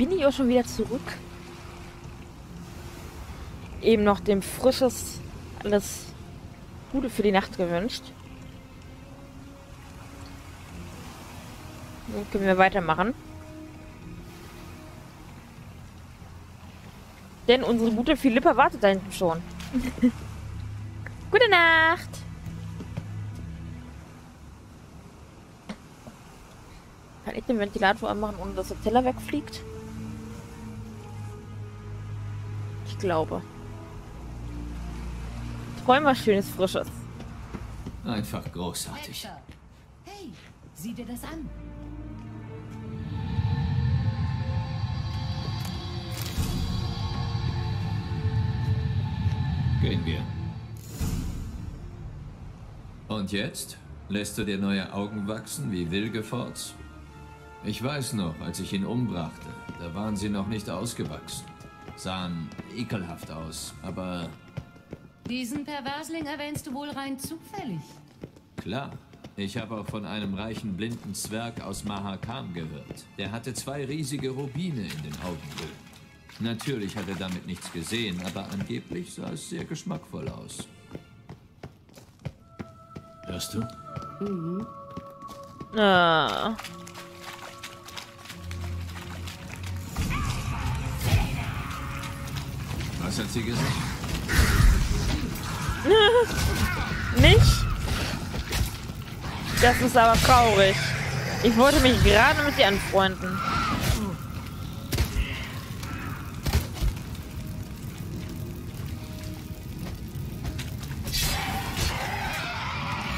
bin ich auch schon wieder zurück. Eben noch dem frisches alles Gute für die Nacht gewünscht. Dann können wir weitermachen. Denn unsere gute Philippa wartet da hinten schon. Gute Nacht! Kann ich den Ventilator anmachen, ohne dass der Teller wegfliegt? Glaube. Träum was Schönes, Frisches. Einfach großartig. Hey, sieh dir das an. Gehen wir. Und jetzt? Lässt du dir neue Augen wachsen wie Wilgeforts? Ich weiß noch, als ich ihn umbrachte, da waren sie noch nicht ausgewachsen. Sahen ekelhaft aus, aber Diesen Perversling erwähnst du wohl rein zufällig. klar. Ich habe auch von einem reichen blinden Zwerg aus Mahakam gehört. Der hatte zwei riesige Rubine in den Augenhöhlen. Natürlich hat er damit nichts gesehen, aber angeblich sah es sehr geschmackvoll aus. Hörst du? Ah. Was hat sie gesagt? Nicht? Das ist aber traurig. Ich wollte mich gerade mit dir anfreunden.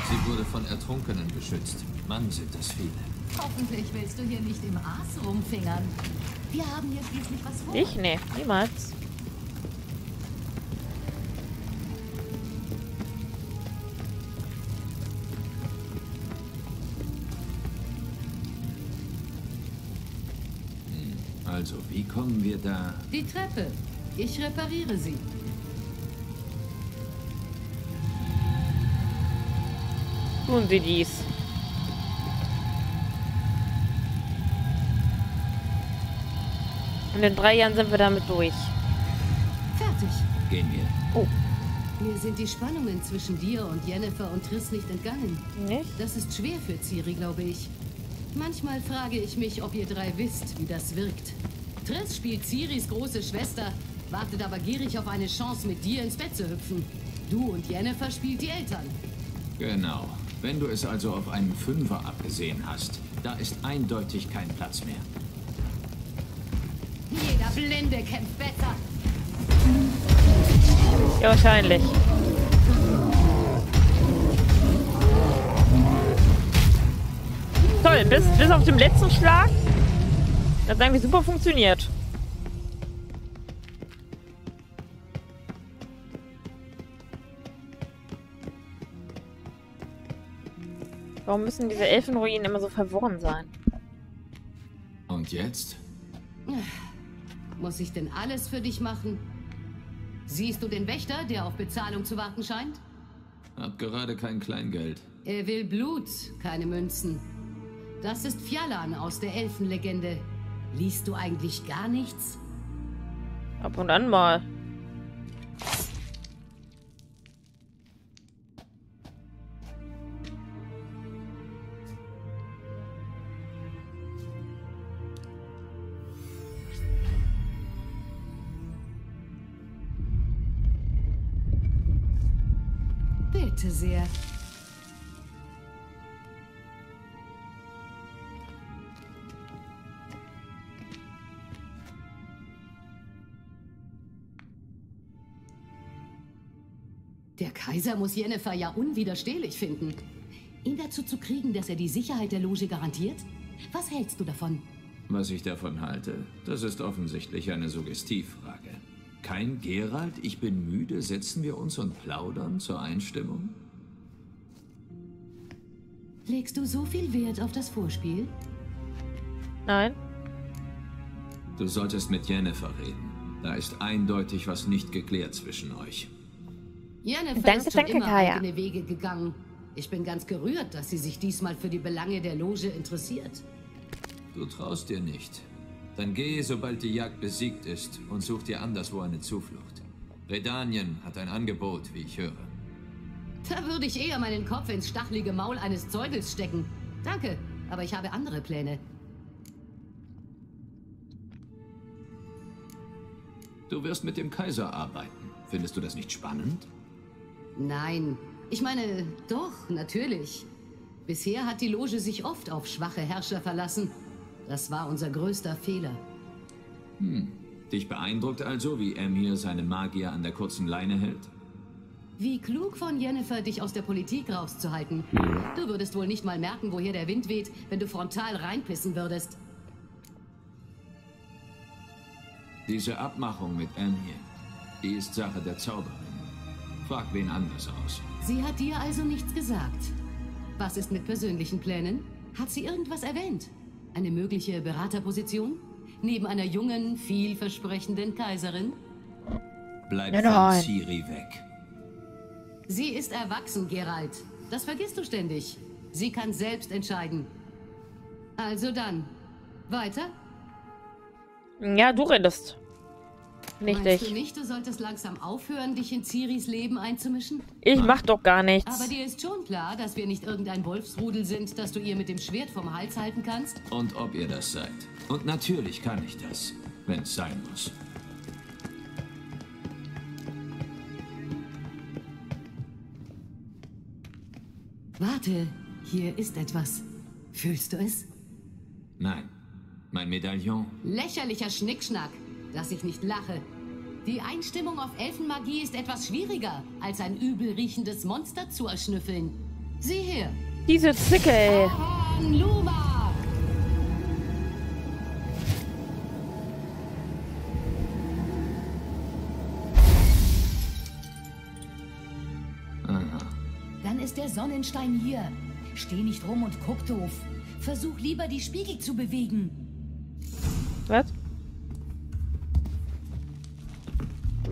Sie wurde von Ertrunkenen beschützt. Mann, sind das viele. Hoffentlich willst du hier nicht im Aas rumfingern. Wir haben hier schließlich was vor. Ich? Nee, niemals. Also, wie kommen wir da? Die Treppe. Ich repariere sie. Tun sie dies. Und in drei Jahren sind wir damit durch. Fertig. Gehen wir. Oh, Mir sind die Spannungen zwischen dir und Jennifer und Triss nicht entgangen. nicht? Das ist schwer für Ciri, glaube ich. Manchmal frage ich mich, ob ihr drei wisst, wie das wirkt. Triss spielt Ciris große Schwester, wartet aber gierig auf eine Chance, mit dir ins Bett zu hüpfen. Du und Jennifer spielt die Eltern. Genau. Wenn du es also auf einen Fünfer abgesehen hast, da ist eindeutig kein Platz mehr. Jeder Blinde kämpft besser. Ja, wahrscheinlich. Toll, bis, bis auf den letzten Schlag. Das hat eigentlich super funktioniert. Warum müssen diese Elfenruinen immer so verworren sein? Und jetzt? Muss ich denn alles für dich machen? Siehst du den Wächter, der auf Bezahlung zu warten scheint? Hab gerade kein Kleingeld. Er will Blut, keine Münzen. Das ist Fjallan aus der Elfenlegende. Liest du eigentlich gar nichts? Ab und an mal. Bitte sehr. Kaiser muss Jennifer ja unwiderstehlich finden. Ihn dazu zu kriegen, dass er die Sicherheit der Loge garantiert? Was hältst du davon? Was ich davon halte, das ist offensichtlich eine Suggestivfrage. Kein Gerald, ich bin müde, setzen wir uns und plaudern zur Einstimmung? Legst du so viel Wert auf das Vorspiel? Nein? Du solltest mit Jennifer reden. Da ist eindeutig was nicht geklärt zwischen euch. Jennifer Danke, ist schon danke, immer Kaya. eigene Wege gegangen. Ich bin ganz gerührt, dass sie sich diesmal für die Belange der Loge interessiert. Du traust dir nicht. Dann geh, sobald die Jagd besiegt ist, und such dir anderswo eine Zuflucht. Redanien hat ein Angebot, wie ich höre. Da würde ich eher meinen Kopf ins stachelige Maul eines Zeugels stecken. Danke, aber ich habe andere Pläne. Du wirst mit dem Kaiser arbeiten. Findest du das nicht spannend? Nein, ich meine, doch, natürlich. Bisher hat die Loge sich oft auf schwache Herrscher verlassen. Das war unser größter Fehler. Hm. Dich beeindruckt also, wie Emir seine Magier an der kurzen Leine hält? Wie klug von Jennifer, dich aus der Politik rauszuhalten. Du würdest wohl nicht mal merken, woher der Wind weht, wenn du frontal reinpissen würdest. Diese Abmachung mit Emir, die ist Sache der Zauberin. Frag wen anders aus. Sie hat dir also nichts gesagt. Was ist mit persönlichen Plänen? Hat sie irgendwas erwähnt? Eine mögliche Beraterposition? Neben einer jungen, vielversprechenden Kaiserin? Bleib Nein, von. Ciri weg. Sie ist erwachsen, Geralt. Das vergisst du ständig. Sie kann selbst entscheiden. Also dann. Weiter? Ja, du redest. Nicht Meinst du ich. nicht, du solltest langsam aufhören, dich in Ciris Leben einzumischen? Ich mach doch gar nichts. Aber dir ist schon klar, dass wir nicht irgendein Wolfsrudel sind, das du ihr mit dem Schwert vom Hals halten kannst? Und ob ihr das seid. Und natürlich kann ich das, wenn es sein muss. Warte, hier ist etwas. Fühlst du es? Nein. Mein Medaillon. Lächerlicher Schnickschnack, dass ich nicht lache. Die Einstimmung auf Elfenmagie ist etwas schwieriger, als ein übel riechendes Monster zu erschnüffeln. Sieh her. Diese Zicke, ey. Ahorn Luma! Aha. Dann ist der Sonnenstein hier. Steh nicht rum und guck doof. Versuch lieber, die Spiegel zu bewegen. Was?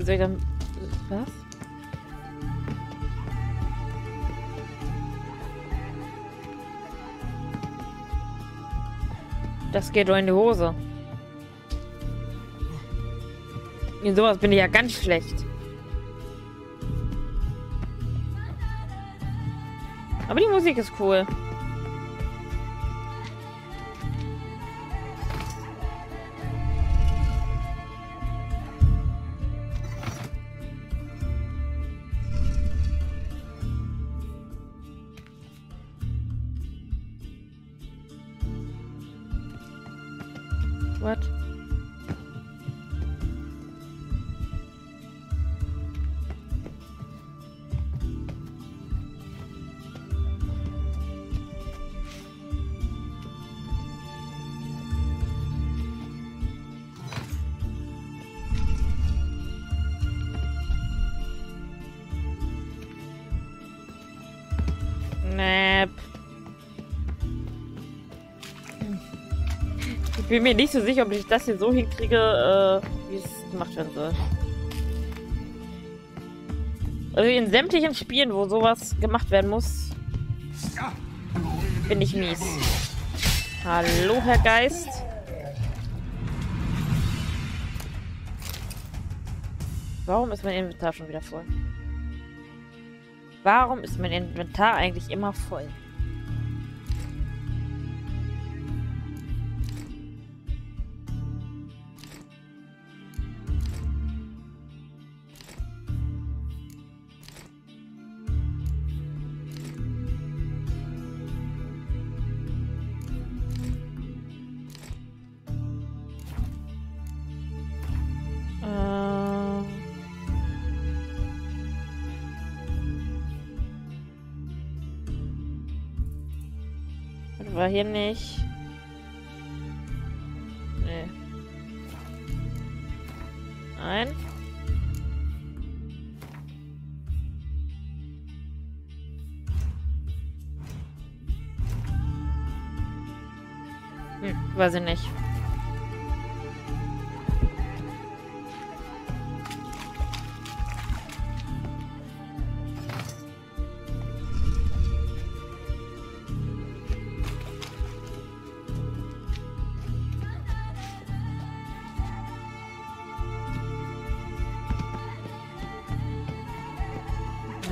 Soll ich dann... Was? Das geht doch in die Hose. In sowas bin ich ja ganz schlecht. Aber die Musik ist cool. Bin mir nicht so sicher, ob ich das hier so hinkriege, äh, wie es gemacht werden soll. Also in sämtlichen Spielen, wo sowas gemacht werden muss, bin ich mies. Hallo, Herr Geist. Warum ist mein Inventar schon wieder voll? Warum ist mein Inventar eigentlich immer voll? Hier nicht. Nee. Nein. Hm, weiß ich nicht.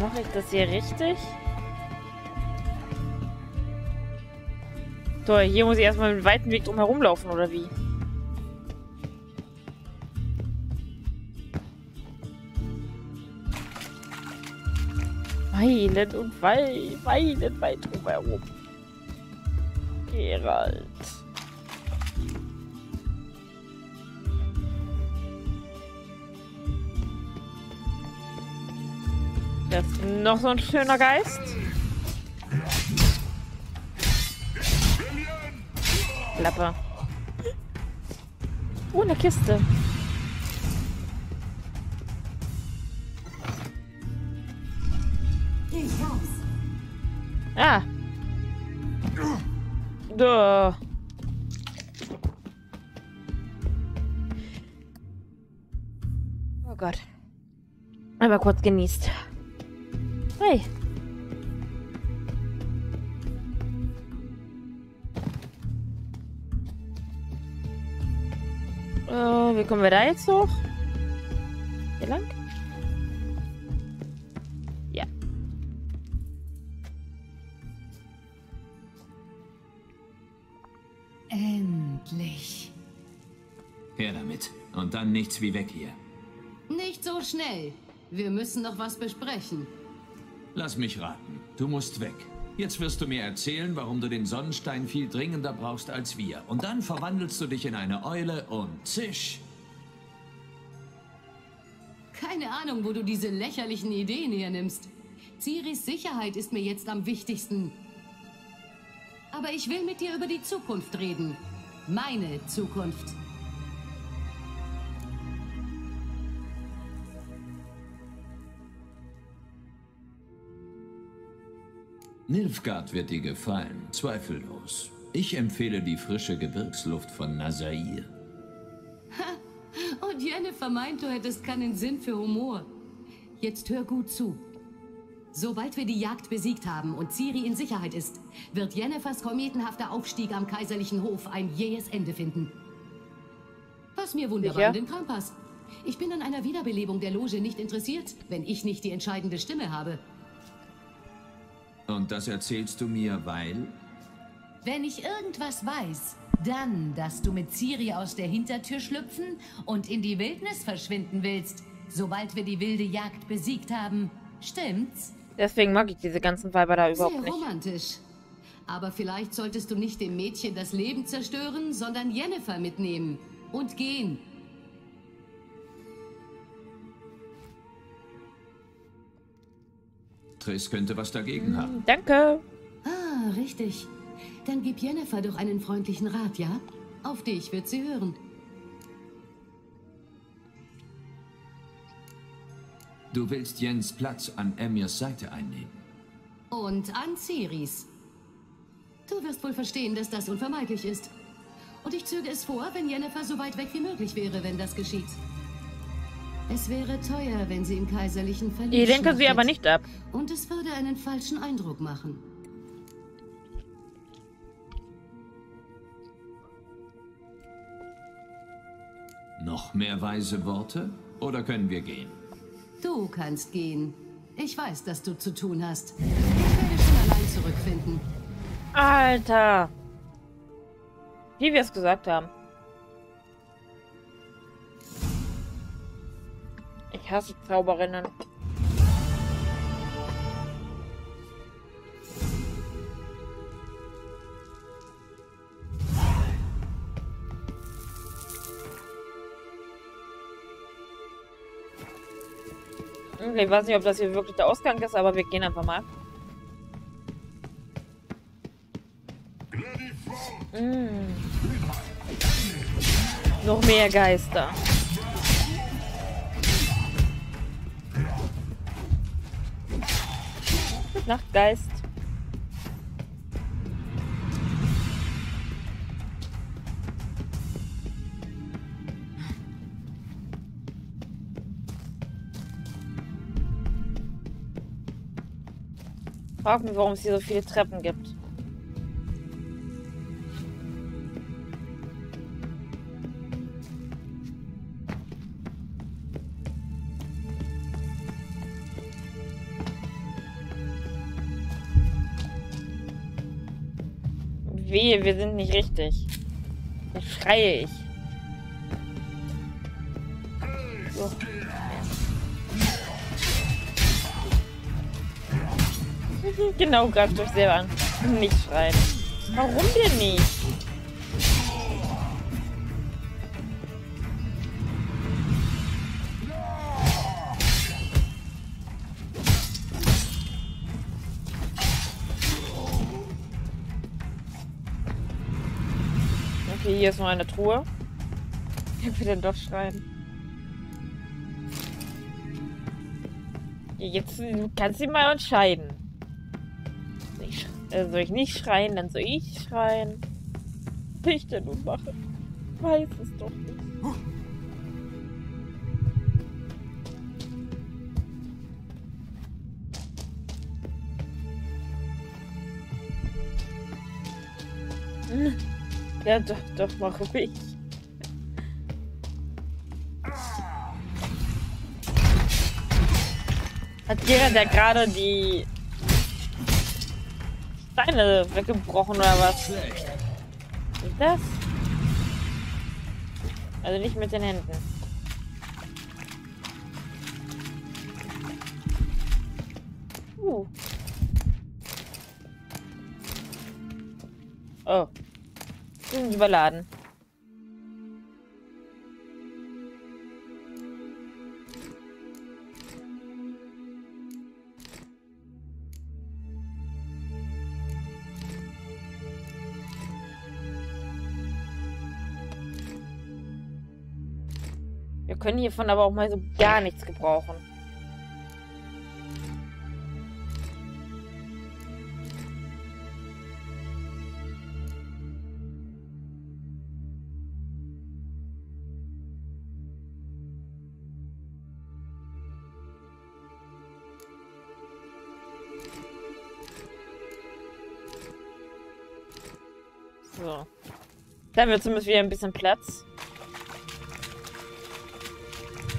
Mache ich das hier richtig? So, hier muss ich erstmal einen weiten Weg drum herumlaufen, oder wie? Weit und weit, weit, weit drumherum. Gerald. Ist noch so ein schöner Geist. Klappe. Oh, eine Kiste. Ah. Duh. Oh Gott. Aber kurz genießt. Hey. Äh, wie kommen wir da jetzt hoch? Hier lang? Ja. Endlich. Her damit. Und dann nichts wie weg hier. Nicht so schnell. Wir müssen noch was besprechen. Lass mich raten. Du musst weg. Jetzt wirst du mir erzählen, warum du den Sonnenstein viel dringender brauchst als wir. Und dann verwandelst du dich in eine Eule und zisch. Keine Ahnung, wo du diese lächerlichen Ideen hernimmst. Ciris Sicherheit ist mir jetzt am wichtigsten. Aber ich will mit dir über die Zukunft reden. Meine Zukunft. Nilfgaard wird dir gefallen, zweifellos. Ich empfehle die frische Gebirgsluft von Nazair. Und Jennifer meint, du hättest keinen Sinn für Humor. Jetzt hör gut zu. Sobald wir die Jagd besiegt haben und Ciri in Sicherheit ist, wird Jennifers kometenhafter Aufstieg am kaiserlichen Hof ein jähes Ende finden. Was mir wunderbar Sicher? in den Kram passt. Ich bin an einer Wiederbelebung der Loge nicht interessiert, wenn ich nicht die entscheidende Stimme habe. Und das erzählst du mir, weil... Wenn ich irgendwas weiß, dann, dass du mit Ciri aus der Hintertür schlüpfen und in die Wildnis verschwinden willst, sobald wir die wilde Jagd besiegt haben. Stimmt's? Deswegen mag ich diese ganzen Weiber da überhaupt Sehr nicht. romantisch. Aber vielleicht solltest du nicht dem Mädchen das Leben zerstören, sondern Jennifer mitnehmen und gehen. Triss könnte was dagegen haben. Danke. Ah, richtig. Dann gib Jennifer doch einen freundlichen Rat, ja? Auf dich wird sie hören. Du willst Jens Platz an Emirs Seite einnehmen. Und an Ciris. Du wirst wohl verstehen, dass das unvermeidlich ist. Und ich zöge es vor, wenn Jennifer so weit weg wie möglich wäre, wenn das geschieht. Es wäre teuer, wenn sie im Kaiserlichen verliert. Ich lenke sie aber nicht ab. Und es würde einen falschen Eindruck machen. Noch mehr weise Worte? Oder können wir gehen? Du kannst gehen. Ich weiß, dass du zu tun hast. Ich werde schon allein zurückfinden. Alter. Wie wir es gesagt haben. Ich hasse Zauberinnen. Okay, ich weiß nicht, ob das hier wirklich der Ausgang ist, aber wir gehen einfach mal. Mm. Noch mehr Geister. Gute Nacht, Geist. Frag mich, warum es hier so viele Treppen gibt. Wehe, wir sind nicht richtig. Da schreie ich. So. Genau, greift euch selber an. Nicht schreien. Warum denn nicht? Okay, hier ist noch eine Truhe. Wer will denn doch schreien? Jetzt kannst du mal entscheiden. Ich, äh, soll ich nicht schreien, dann soll ich schreien. Was ich denn nun mache? Weiß es doch nicht. Ja, doch, doch, mach ruhig. Hat jemand der gerade die Steine weggebrochen oder. Was ist das? Also nicht mit den Händen. Uh. Oh. Sind überladen. Wir können hiervon aber auch mal so gar nichts gebrauchen. Da haben wir zumindest wieder ein bisschen Platz.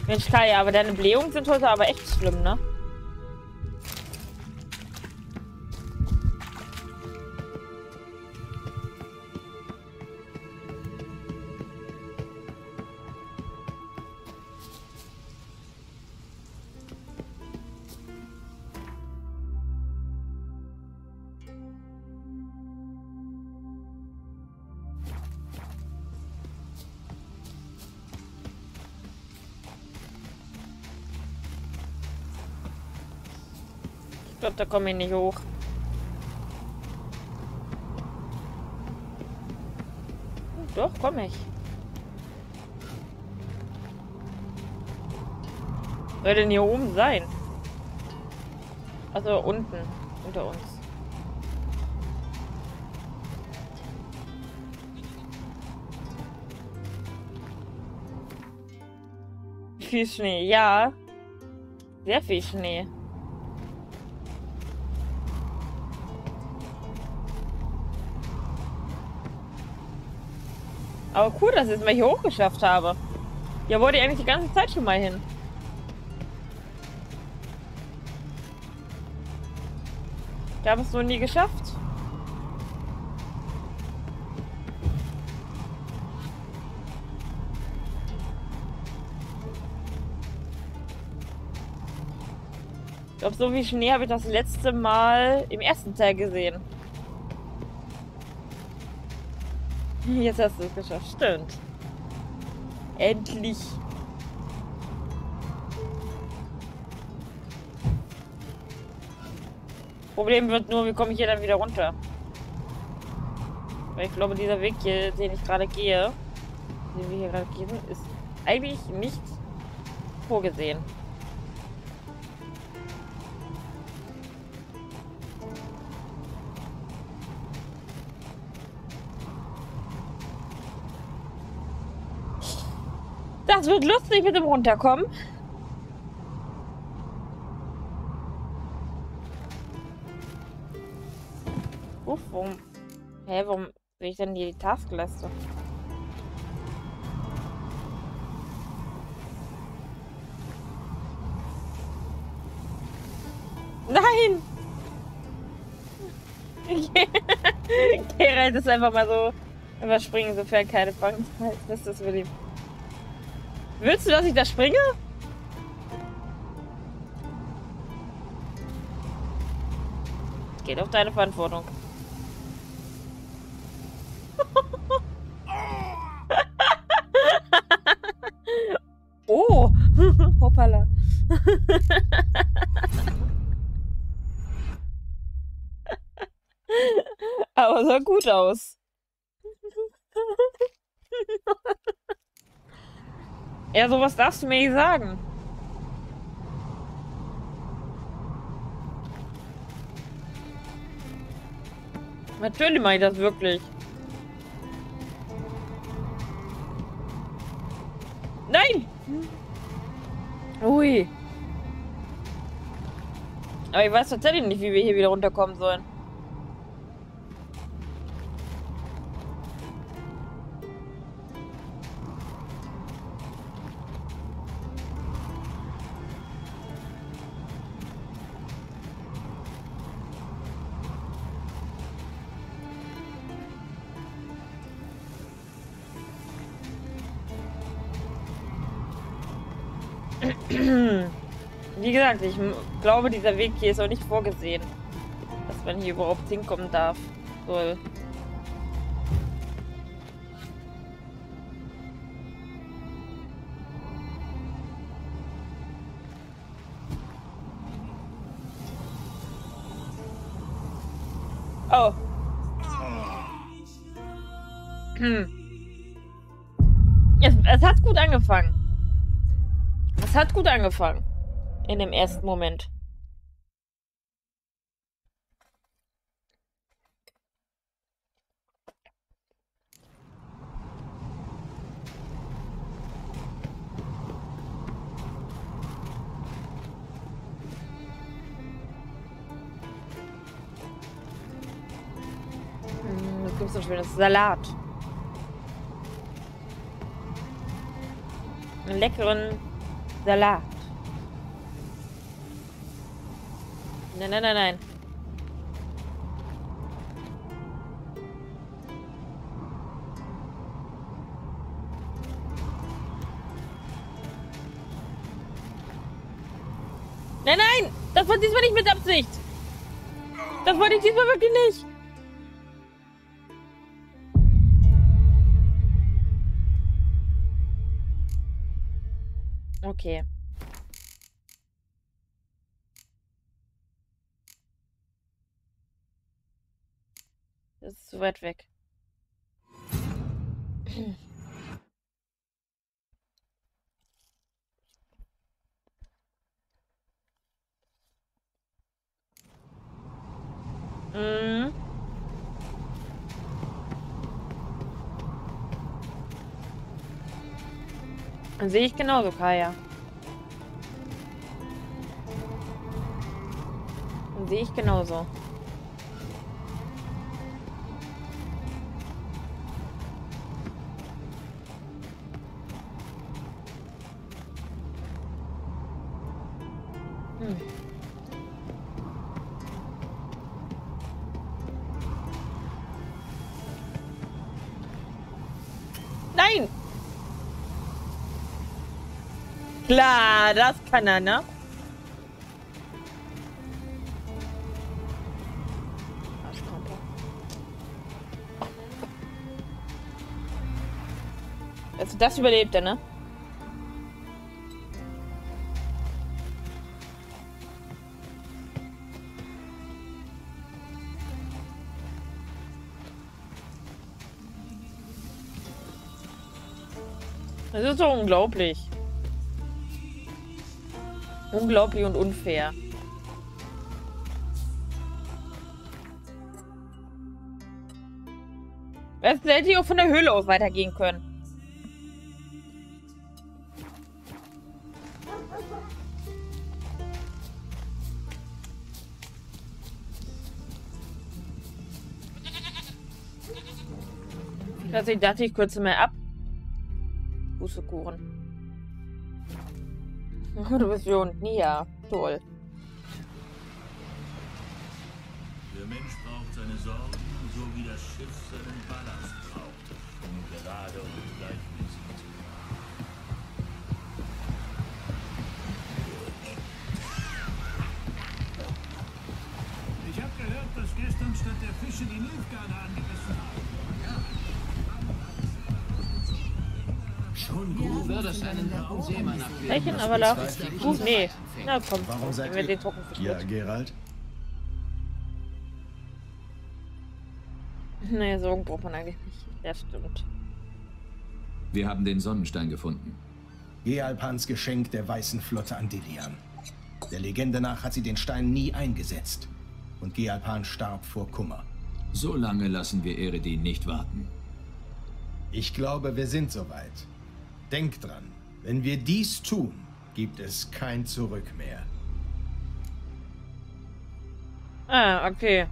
Mensch, Kai, aber deine Blähungen sind heute aber echt schlimm, ne? Ich glaube, da komme ich nicht hoch. Doch, komme ich. Soll denn hier oben sein? Also unten, unter uns. Viel Schnee, ja. Sehr viel Schnee. Aber cool, dass ich es mal hier hochgeschafft habe. Ja, wollte ich eigentlich die ganze Zeit schon mal hin. Ich habe es noch nie geschafft. Ich glaube, so wie Schnee habe ich das letzte Mal im ersten Teil gesehen. Jetzt hast du es geschafft. Stimmt. Endlich. Problem wird nur, wie komme ich hier dann wieder runter? Weil ich glaube, dieser Weg hier, den ich gerade gehe, den wir hier gerade gehen, ist eigentlich nicht vorgesehen. Wird lustig mit dem Runterkommen. Uff, warum? Hä, warum sehe ich denn hier die Taskleiste? Nein! Geralt ist einfach mal so überspringen, sofern keine Bank ist. Das will ich. Willst du, dass ich da springe? Geht auf deine Verantwortung. oh! Hoppala. Aber sah gut aus. Ja, sowas darfst du mir nicht sagen. Natürlich mache ich das wirklich. Nein! Ui. Aber ich weiß tatsächlich nicht, wie wir hier wieder runterkommen sollen. Wie gesagt, ich glaube, dieser Weg hier ist auch nicht vorgesehen. Dass man hier überhaupt hinkommen darf. Soll. Oh. Hm. Hat gut angefangen. In dem ersten Moment. Gibt so schönes Salat. Einen leckeren Salat. Nein, nein, nein, nein. Nein, nein! Das war diesmal nicht mit Absicht! Das wollte ich diesmal wirklich nicht! Okay. Das ist zu weit weg. Mhm. Sehe ich genauso, Kaya. Sehe ich genauso. Hm. Nein! Klar, das kann er, ne? Das überlebt er, ne? Das ist doch unglaublich. Unglaublich und unfair. Es hätte auch von der Höhle aus weitergehen können. Deswegen dachte ich kurz mal ab. Pustekuchen. Oh, du bist unten. Ja, toll. Der Mensch braucht seine Sorgen, so wie das Schiff seinen Ballast braucht, um gerade und gleichmäßig zu Ich habe gehört, dass gestern statt der Fische die Nilfgaarder angebissen haben. Schon gut. Würdest einen Seemann abwehren. Welchen aber da? Uh, nee. Na komm, Warum seid wir ihr... den Drucken Ja, Gerald? Nee, so braucht man eigentlich nicht. Ja, stimmt. Wir haben den Sonnenstein gefunden. Gealpans Geschenk der Weißen Flotte an Dilian. Der Legende nach hat sie den Stein nie eingesetzt. Und Gealpan starb vor Kummer. So lange lassen wir Eredin nicht warten. Ich glaube, wir sind soweit. Denk dran, wenn wir dies tun, gibt es kein Zurück mehr. Ah, okay.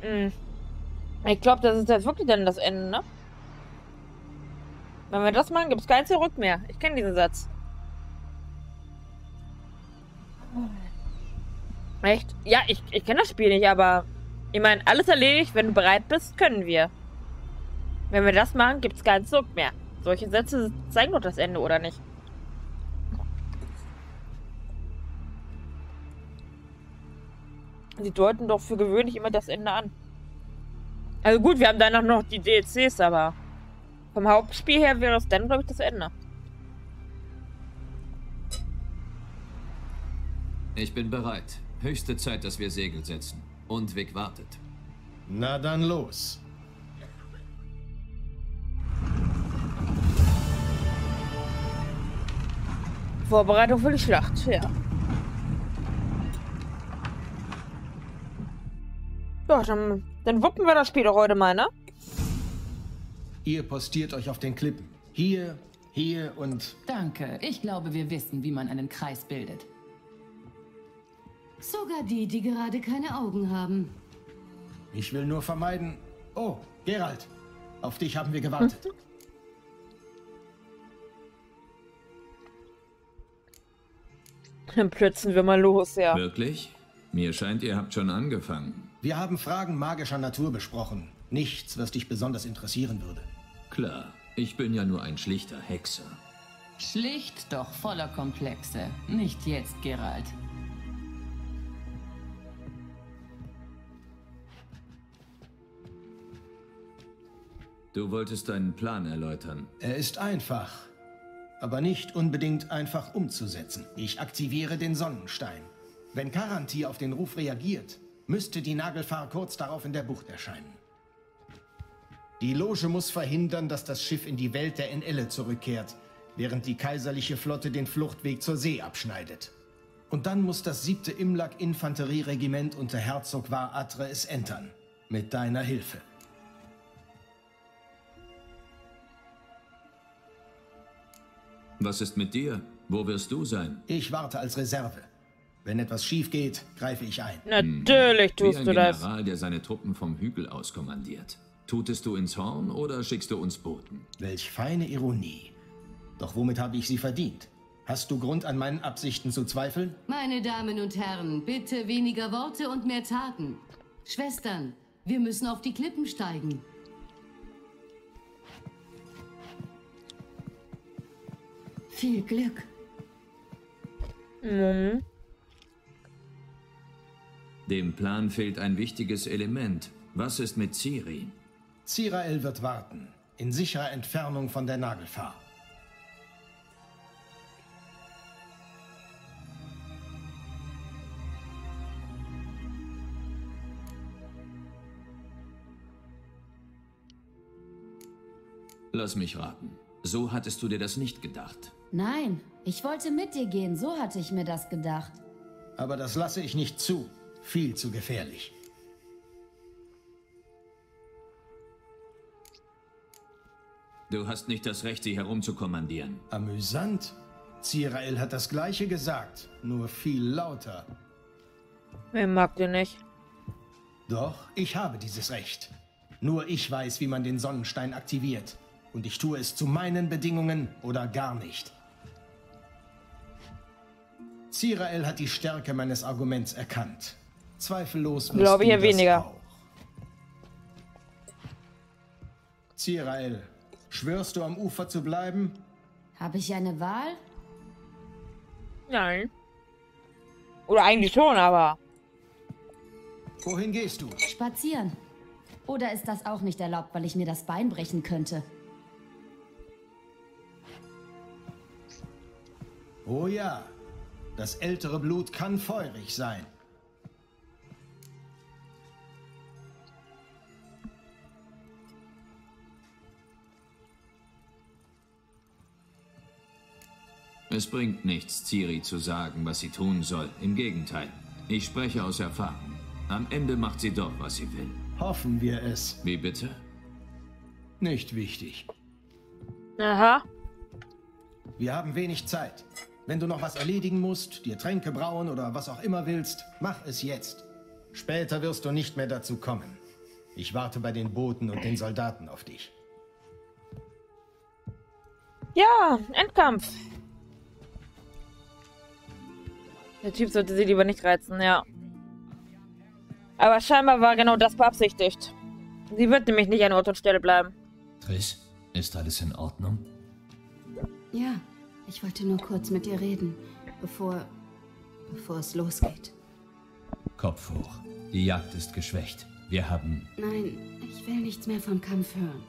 Hm. Ich glaube, das ist jetzt wirklich dann das Ende, ne? Wenn wir das machen, gibt es kein Zurück mehr. Ich kenne diesen Satz. Echt? Ja, ich, ich kenne das Spiel nicht, aber ich meine, alles erledigt. Wenn du bereit bist, können wir. Wenn wir das machen, gibt es keinen Zurück mehr. Solche Sätze zeigen doch das Ende, oder nicht? Sie deuten doch für gewöhnlich immer das Ende an. Also gut, wir haben danach noch die DLCs, aber vom Hauptspiel her wäre es dann, glaube ich, das Ende. Ich bin bereit. Höchste Zeit, dass wir Segel setzen. Und Vic wartet. Na dann los. Vorbereitung für die Schlacht, ja. Ja, dann, dann wuppen wir das Spiel doch heute mal, ne? Ihr postiert euch auf den Klippen. Hier, hier und... Danke. Ich glaube, wir wissen, wie man einen Kreis bildet. Sogar die, die gerade keine Augen haben. Ich will nur vermeiden... Oh, Gerald. Auf dich haben wir gewartet. Dann plötzen wir mal los, ja. Wirklich? Mir scheint, ihr habt schon angefangen. Wir haben Fragen magischer Natur besprochen. Nichts, was dich besonders interessieren würde. Klar, ich bin ja nur ein schlichter Hexer. Schlicht, doch voller Komplexe. Nicht jetzt, Gerald. Du wolltest deinen Plan erläutern. Er ist einfach, aber nicht unbedingt einfach umzusetzen. Ich aktiviere den Sonnenstein. Wenn Karanti auf den Ruf reagiert, müsste die Nagelfahr kurz darauf in der Bucht erscheinen. Die Loge muss verhindern, dass das Schiff in die Welt der Enelle zurückkehrt, während die kaiserliche Flotte den Fluchtweg zur See abschneidet. Und dann muss das siebte Imlak-Infanterieregiment unter Herzog War Atre es entern. Mit deiner Hilfe. Was ist mit dir? Wo wirst du sein? Ich warte als Reserve. Wenn etwas schief geht, greife ich ein. Natürlich Wie tust ein du das. General, der seine Truppen vom Hügel aus kommandiert. Tutest du ins Horn oder schickst du uns Boten? Welch feine Ironie. Doch womit habe ich sie verdient? Hast du Grund an meinen Absichten zu zweifeln? Meine Damen und Herren, bitte weniger Worte und mehr Taten. Schwestern, wir müssen auf die Klippen steigen. Viel Glück. Mhm. Dem Plan fehlt ein wichtiges Element. Was ist mit Ciri? Zirael wird warten. In sicherer Entfernung von der Nagelfahr. Lass mich raten. So hattest du dir das nicht gedacht. Nein, ich wollte mit dir gehen, so hatte ich mir das gedacht. Aber das lasse ich nicht zu. Viel zu gefährlich. Du hast nicht das Recht, sie herumzukommandieren. Amüsant. Zirael hat das gleiche gesagt, nur viel lauter. Wer mag den nicht? Doch, ich habe dieses Recht. Nur ich weiß, wie man den Sonnenstein aktiviert. Und ich tue es zu meinen Bedingungen oder gar nicht. Zirael hat die Stärke meines Arguments erkannt. Zweifellos Glaube ich ja weniger. Auch. Zirael, schwörst du am Ufer zu bleiben? Habe ich eine Wahl? Nein. Oder eigentlich schon, aber. Wohin gehst du? Spazieren. Oder ist das auch nicht erlaubt, weil ich mir das Bein brechen könnte? Oh ja, das ältere Blut kann feurig sein. Es bringt nichts, Ciri zu sagen, was sie tun soll. Im Gegenteil. Ich spreche aus Erfahrung. Am Ende macht sie doch, was sie will. Hoffen wir es. Wie bitte? Nicht wichtig. Aha. Wir haben wenig Zeit. Wenn du noch was erledigen musst, dir Tränke brauen oder was auch immer willst, mach es jetzt. Später wirst du nicht mehr dazu kommen. Ich warte bei den Booten und den Soldaten auf dich. Ja, Endkampf. Der Typ sollte sie lieber nicht reizen, ja. Aber scheinbar war genau das beabsichtigt. Sie wird nämlich nicht an Ort und Stelle bleiben. Triss, ist alles in Ordnung? Ja, ich wollte nur kurz mit dir reden, bevor. bevor es losgeht. Kopf hoch. Die Jagd ist geschwächt. Wir haben... Nein, ich will nichts mehr vom Kampf hören.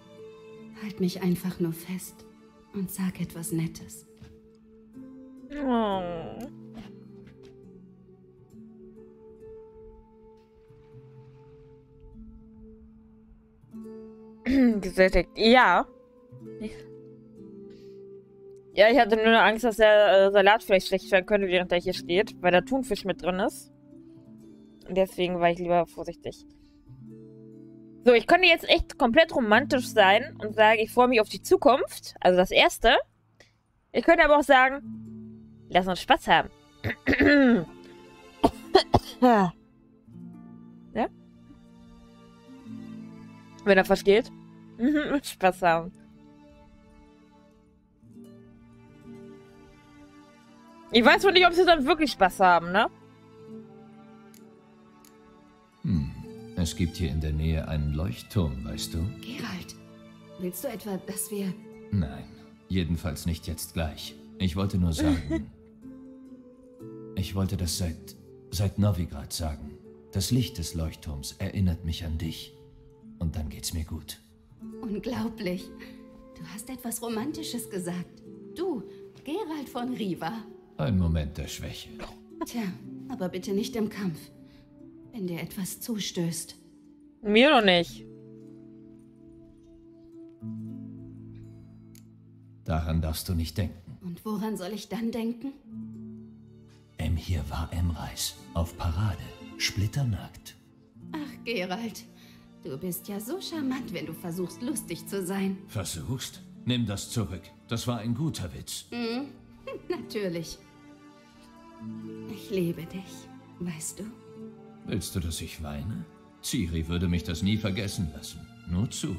Halt mich einfach nur fest und sag etwas Nettes. Oh. Gesättigt. Ja. Ja, ich hatte nur Angst, dass der äh, Salat vielleicht schlecht werden könnte, während er hier steht, weil da Thunfisch mit drin ist. Und deswegen war ich lieber vorsichtig. So, ich könnte jetzt echt komplett romantisch sein und sagen, ich freue mich auf die Zukunft. Also das Erste. Ich könnte aber auch sagen, lass uns Spaß haben. ja? Wenn er versteht. Mhm, Spaß haben. Ich weiß wohl nicht, ob sie dann wirklich Spaß haben, ne? Hm. Es gibt hier in der Nähe einen Leuchtturm, weißt du? Gerald, willst du etwa, dass wir. Nein, jedenfalls nicht jetzt gleich. Ich wollte nur sagen... ich wollte das seit... seit Novigrad sagen. Das Licht des Leuchtturms erinnert mich an dich. Und dann geht's mir gut. Unglaublich. Du hast etwas Romantisches gesagt. Du, Gerald von Riva. Ein Moment der Schwäche. Tja, aber bitte nicht im Kampf. Wenn dir etwas zustößt. Mir doch nicht. Daran darfst du nicht denken. Und woran soll ich dann denken? Emhir war Emreis. Auf Parade. Splitternackt. Ach, Gerald. Du bist ja so charmant, wenn du versuchst, lustig zu sein. Versuchst? Nimm das zurück. Das war ein guter Witz. Hm, natürlich. Ich liebe dich, weißt du? Willst du, dass ich weine? Ciri würde mich das nie vergessen lassen. Nur zu.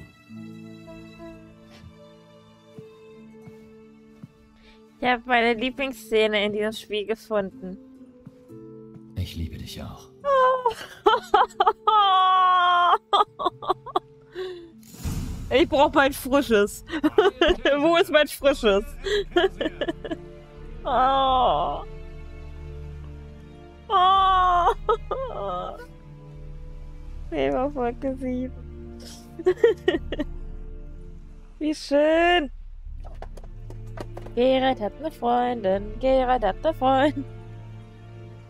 Ich habe meine Lieblingsszene in diesem Spiel gefunden. Ich liebe dich auch. Ich brauche mein Frisches. Wo ist mein Frisches? oh. Oh. Folge 7. Wie schön. Gerrit hat eine Freundin. Gerrit hat eine Freundin.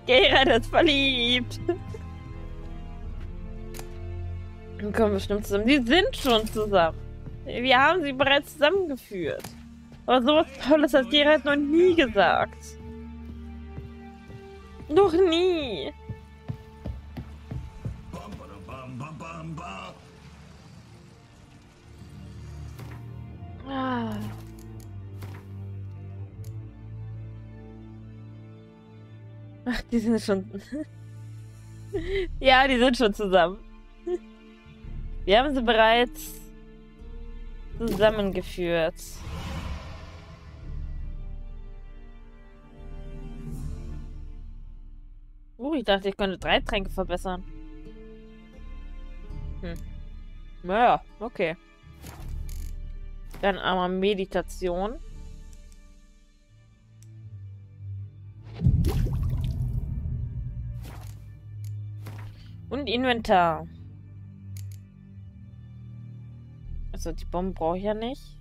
Gerrit ist verliebt. Die kommen bestimmt zusammen. Die sind schon zusammen. Wir haben sie bereits zusammengeführt. Aber sowas Tolles hat Gerrit noch nie gesagt. Noch nie. Ah. Ach, die sind schon. ja, die sind schon zusammen. Wir haben sie bereits zusammengeführt. Ich dachte, ich könnte drei Tränke verbessern. Hm. Naja, okay. Dann einmal Meditation. Und Inventar. Also die Bombe brauche ich ja nicht.